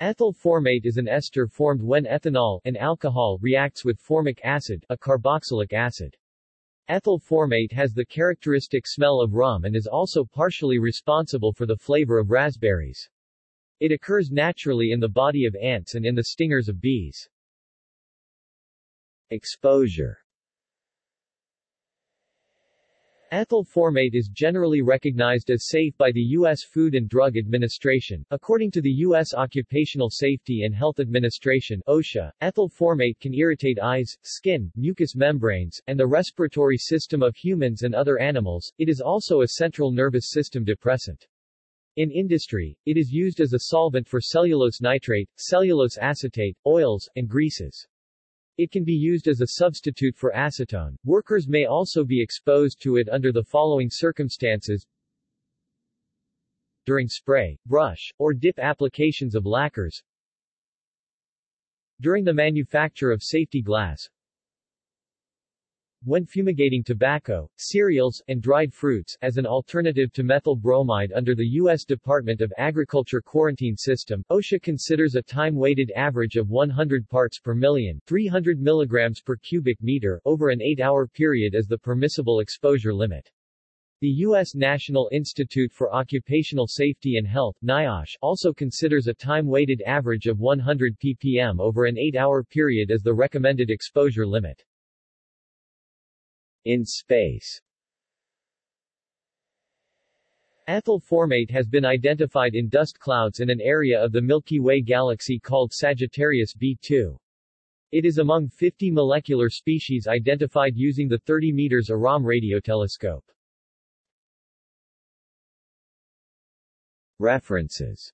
Ethyl formate is an ester formed when ethanol, an alcohol, reacts with formic acid, a carboxylic acid. Ethyl formate has the characteristic smell of rum and is also partially responsible for the flavor of raspberries. It occurs naturally in the body of ants and in the stingers of bees. Exposure Ethyl formate is generally recognized as safe by the U.S. Food and Drug Administration. According to the U.S. Occupational Safety and Health Administration OSHA, ethyl formate can irritate eyes, skin, mucous membranes, and the respiratory system of humans and other animals. It is also a central nervous system depressant. In industry, it is used as a solvent for cellulose nitrate, cellulose acetate, oils, and greases. It can be used as a substitute for acetone. Workers may also be exposed to it under the following circumstances. During spray, brush, or dip applications of lacquers. During the manufacture of safety glass. When fumigating tobacco, cereals, and dried fruits, as an alternative to methyl bromide under the U.S. Department of Agriculture quarantine system, OSHA considers a time-weighted average of 100 parts per million 300 milligrams per cubic meter over an 8-hour period as the permissible exposure limit. The U.S. National Institute for Occupational Safety and Health NIOSH, also considers a time-weighted average of 100 ppm over an 8-hour period as the recommended exposure limit. In space Ethyl formate has been identified in dust clouds in an area of the Milky Way galaxy called Sagittarius B2. It is among 50 molecular species identified using the 30 meters IRAM radiotelescope. References